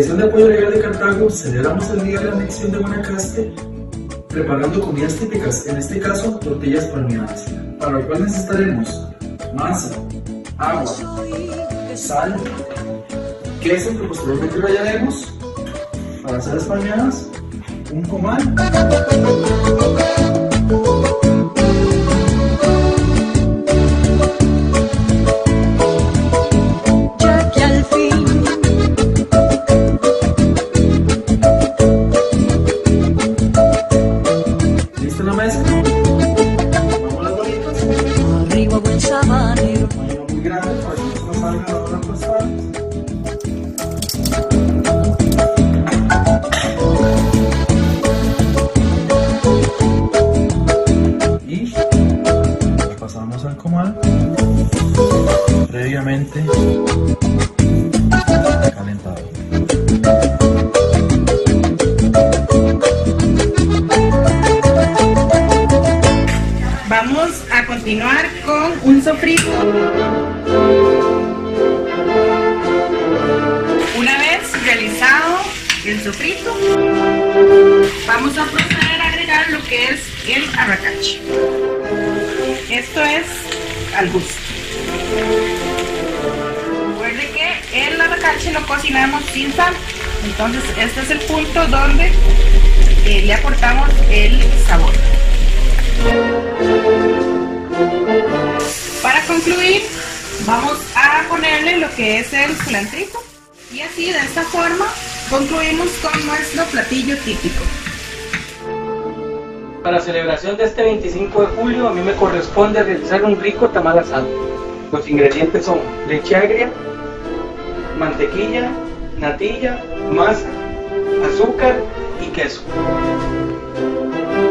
Dirección de apoyo legal de Cartago celebramos el día de la anexión de Guanacaste preparando comidas típicas, en este caso tortillas palmeadas, para lo cual necesitaremos masa, agua, sal, queso que posteriormente rallaremos para hacer las palmeadas, un comal previamente calentado. Vamos a continuar con un sofrito. Una vez realizado el sofrito, vamos a proceder a agregar lo que es el arracache. Esto es al gusto. Arracache lo cocinamos sin sal. Entonces este es el punto donde eh, le aportamos el sabor. Para concluir, vamos a ponerle lo que es el cilantrito. Y así, de esta forma, concluimos con nuestro platillo típico. Para celebración de este 25 de julio, a mí me corresponde realizar un rico tamal asado. Los ingredientes son leche agria, mantequilla, natilla, masa, azúcar y queso.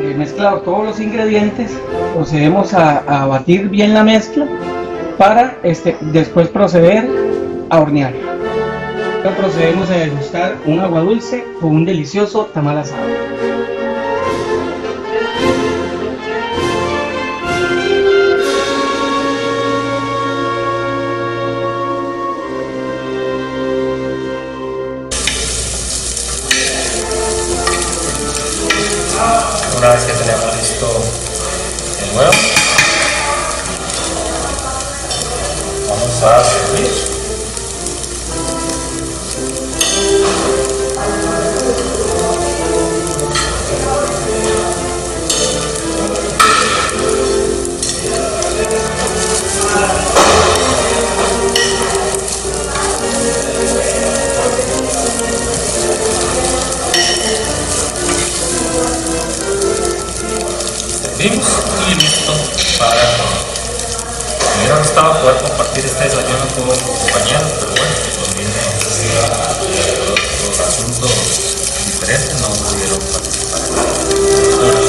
Eh, mezclado todos los ingredientes, procedemos a, batir bien la mezcla para este, después proceder a hornear. Procedemos a degustar un agua dulce con un delicioso tamal asado. Una vez que tenemos listo el huevo, vamos a servir. Servimos y listo para Me hubiera gustado poder compartir este desayuno con mis compañeros, pero bueno, pues viene los, los asuntos diferentes, no pudieron participar.